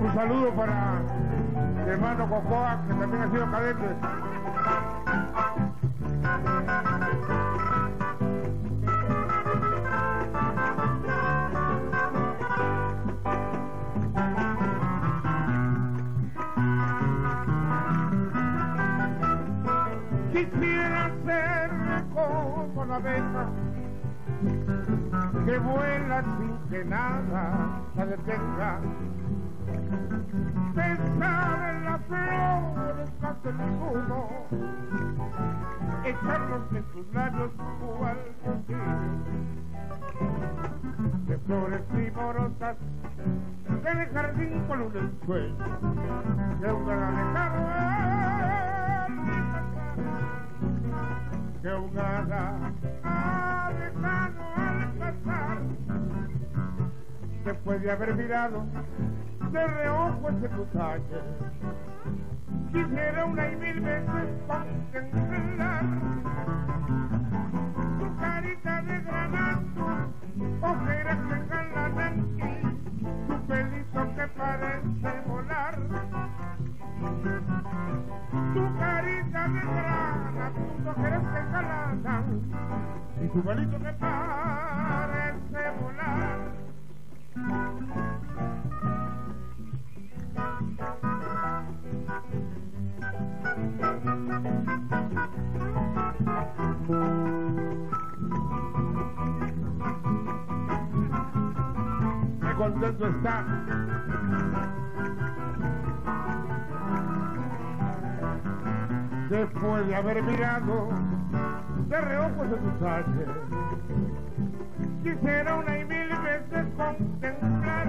Un saludo para mi hermano Cocoa, que también ha sido cadete. Quisiera ser como la abeja que vuela sin que nada la detenga. Pensar en las flores más el humo, echarnos en sus labios cual de flores primorosas del jardín con un ensueño de una lejana que un después de haber mirado de reojo ese tu quisiera una y mil veces contemplar tu carita de granado ojeras que engalanan tu pelito que parece volar. Tu carita de grana, tus ojeras que y tu pelito que parece contento está. Después de haber mirado de reojos de tus años, quisiera una y mil veces contemplar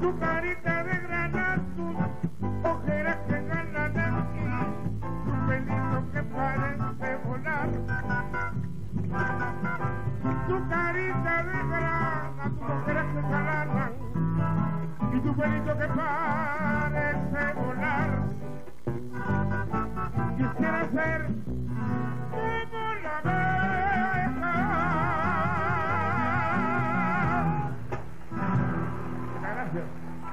tu carita de grana, tus ojeras que ganan aquí, tu pelito que parece volar. Tu carita de calangas, tú no crees que. Y tu pelito que parece volar. Quisiera ser